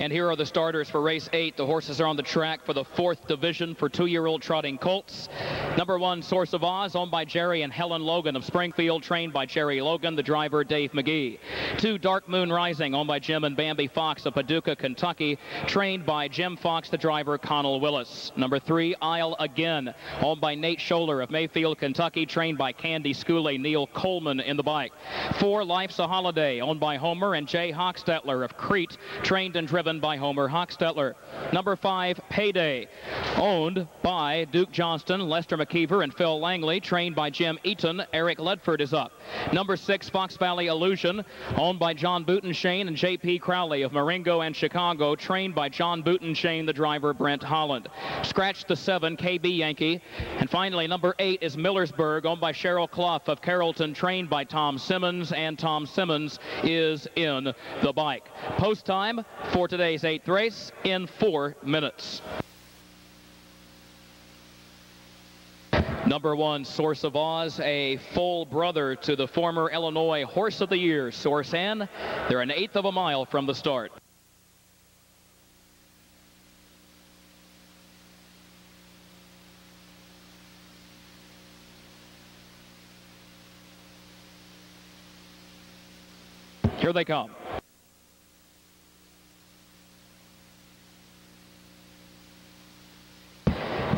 And here are the starters for race eight. The horses are on the track for the fourth division for two-year-old trotting colts. Number one, Source of Oz, owned by Jerry and Helen Logan of Springfield, trained by Jerry Logan, the driver Dave Magee. Two, Dark Moon Rising, owned by Jim and Bambi Fox of Paducah, Kentucky, trained by Jim Fox, the driver Connell Willis. Number three, Isle Again, owned by Nate Scholler of Mayfield, Kentucky, trained by Candy Schooley, Neil Coleman in the bike. Four, Life's a Holiday, owned by Homer and Jay Hochstetler of Crete, trained and driven by Homer Hochstetler. Number five, Payday, owned by Duke Johnston, Lester McKeever, and Phil Langley, trained by Jim Eaton. Eric Ledford is up. Number six, Fox Valley Illusion, owned by John Shane and J.P. Crowley of Marengo and Chicago, trained by John Shane, the driver Brent Holland. Scratch the seven, KB Yankee. And finally, number eight is Millersburg, owned by Cheryl Clough of Carrollton, trained by Tom Simmons, and Tom Simmons is in the bike. Post time for today's eighth race in four minutes. Number one, Source of Oz, a full brother to the former Illinois Horse of the Year, Source N. They're an eighth of a mile from the start. Here they come.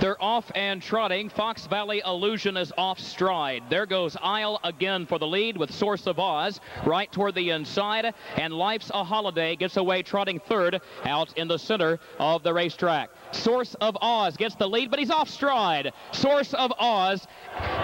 They're off and trotting. Fox Valley Illusion is off stride. There goes Isle again for the lead with Source of Oz right toward the inside. And Life's a Holiday gets away trotting third out in the center of the racetrack. Source of Oz gets the lead, but he's off stride. Source of Oz,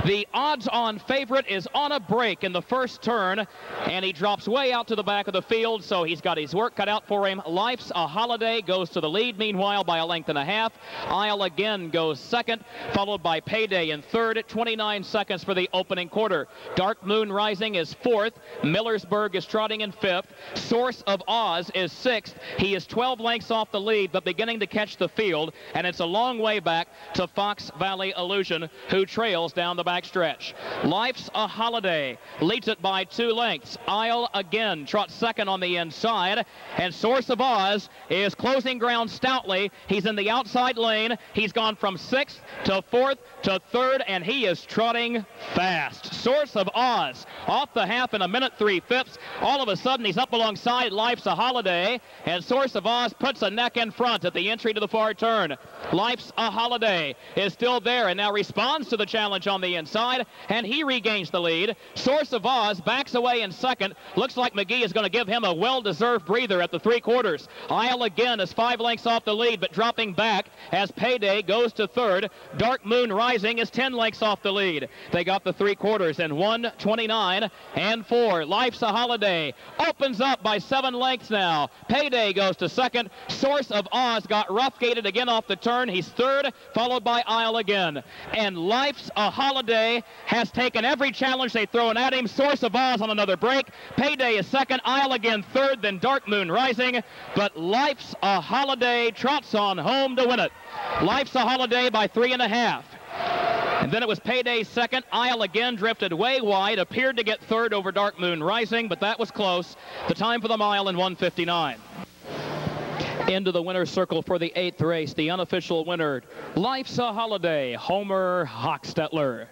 the odds-on favorite, is on a break in the first turn, and he drops way out to the back of the field, so he's got his work cut out for him. Life's a Holiday goes to the lead, meanwhile, by a length and a half. Isle again goes second, followed by Payday in third at 29 seconds for the opening quarter. Dark Moon Rising is fourth. Millersburg is trotting in fifth. Source of Oz is sixth. He is 12 lengths off the lead, but beginning to catch the field, and it's a long way back to Fox Valley Illusion, who trails down the backstretch. Life's a Holiday leads it by two lengths. Isle again trots second on the inside, and Source of Oz is closing ground stoutly. He's in the outside lane. He's gone from sixth to fourth to third, and he is trotting fast. Source of Oz off the half in a minute three fifths. All of a sudden, he's up alongside Life's a Holiday, and Source of Oz puts a neck in front at the entry to the far turn. Life's a Holiday is still there and now responds to the challenge on the inside, and he regains the lead. Source of Oz backs away in second. Looks like Magee is going to give him a well-deserved breather at the three quarters. Isle again is five lengths off the lead, but dropping back as Payday goes to third. Dark Moon Rising is 10 lengths off the lead. They got the three quarters in 129 and 4. Life's a Holiday opens up by seven lengths now. Payday goes to second. Source of Oz got rough gaited again off the turn. He's third, followed by Isle again. And Life's a Holiday has taken every challenge they've thrown at him. Source of Oz on another break. Payday is second. Isle again third, then Dark Moon Rising. But Life's a Holiday trots on home to win it. Life's a Holiday by three and a half. And then it was Payday second. Isle again drifted way wide, appeared to get third over Dark Moon Rising, but that was close. The time for the mile in 159 into the winner's circle for the eighth race. The unofficial winner, Life's a Holiday, Homer Hochstetler.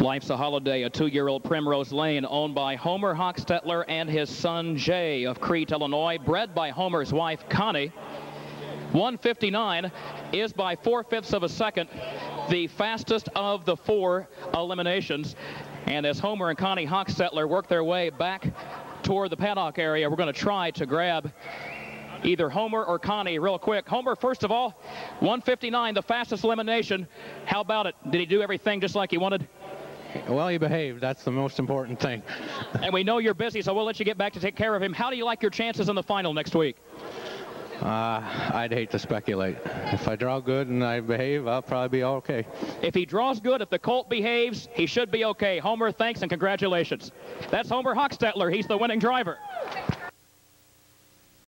Life's a Holiday, a two-year-old Primrose Lane, owned by Homer Hochstetler and his son Jay of Crete, Illinois, bred by Homer's wife Connie. 159 is by four-fifths of a second the fastest of the four eliminations. And as Homer and Connie Hochstetler work their way back toward the paddock area, we're going to try to grab either Homer or Connie real quick. Homer, first of all, 159, the fastest elimination. How about it? Did he do everything just like he wanted? Well, he behaved. That's the most important thing. and we know you're busy, so we'll let you get back to take care of him. How do you like your chances in the final next week? Uh, I'd hate to speculate. If I draw good and I behave, I'll probably be okay. If he draws good, if the colt behaves, he should be okay. Homer, thanks and congratulations. That's Homer Hochstetler. He's the winning driver.